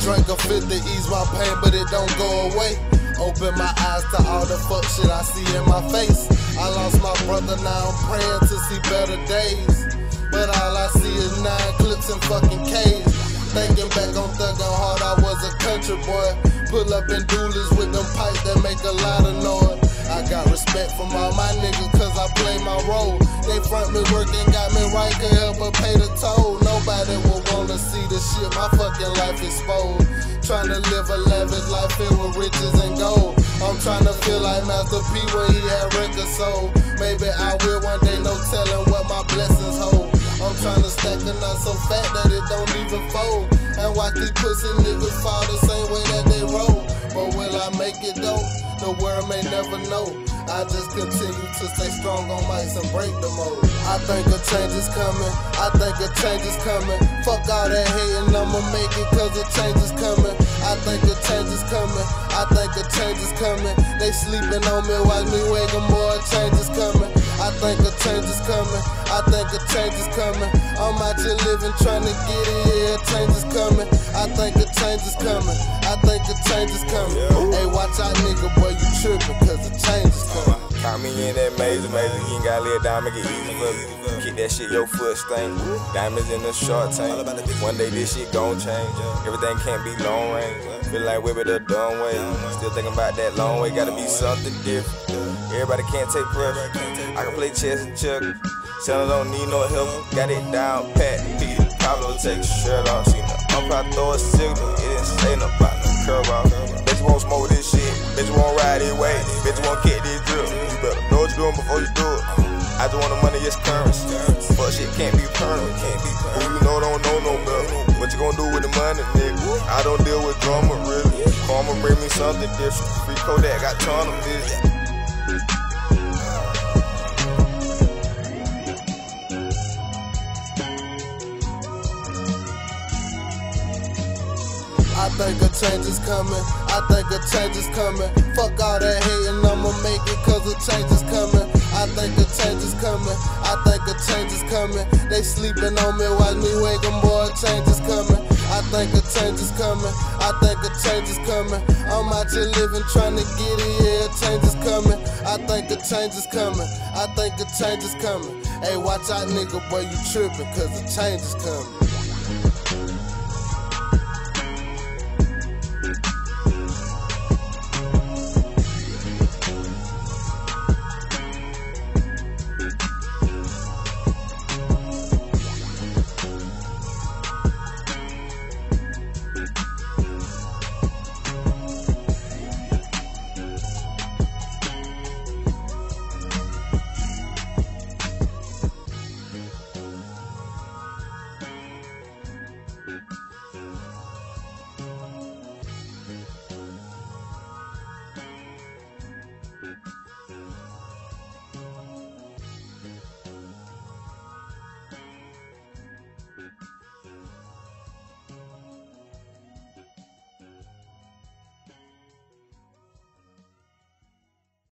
Drink a fifth to ease my pain, but it don't go away. Open my eyes to all the fuck shit I see in my face. I lost my brother, now I'm praying to see better days. But all I see is nine clips and fucking K's. Thinking back on thuggin' hard, I was a country boy. Pull up in dualies with them pipes that make a lot of noise. I got respect from all my niggas cause I play my role. They front me working, got me right, could help but pay the toll. The shit my fucking life exposed. Trying to live a lavish life filled with riches and gold. I'm trying to feel like Master P when he had record soul. Maybe I will one day, no telling what my blessings hold. I'm trying to stack a nut so fat that it don't even fold. And watch these pussy niggas fall the same way that they roll. But will I make it though? The world may never know. I just continue to stay strong on mics and break the mold. I think a change is coming. I think a change is coming. Fuck all that hating, I'ma make it cause a change is coming. I think a change is coming. I think a change is coming. They sleeping on me, watch me wake 'em, more. a change is coming. I think a change is coming. I think a change is coming. I'm out here living, trying to get it, yeah, a change is coming. I think a change is coming. I think a change is coming. Hey, watch out, nigga, boy, you tripping, in that major, major. You ain't gotta let down, make it easy for. Kick that shit, your foot stink. Diamonds in the short tank. One day this shit gon' change. Everything can't be long range. Feel like it a dumb way. Still thinking about that long way. Gotta be something different. Everybody can't take pressure. I can play chess and checkers. Son, don't need no help. Got it down pat. Pablo take shirt off. See the umpire throw a signal. It didn't say no off. Bet you won't smoke this shit. You won't ride it way. You won't kick this drill. You better know what you're doing before you do it. I just want the money, it's currency. Fuck shit can't be permanent. Who you know don't know no better. What you gonna do with the money, nigga? I don't deal with drama, really. Karma bring me something different. Free Kodak got ton of vision. I think a change is coming. I think a change is coming. Fuck all that hating, I'ma make it cause a change is coming. I think a change is coming. I think a change is coming. They sleeping on me, watch me wake 'em, boy, a change is coming. I think a change is coming. I think a change is coming. I'm out here living, trying to get it, yeah, a change is coming. I think a change is coming. I think a change is coming. Hey, watch out, nigga, boy, you tripping, cause a change is coming.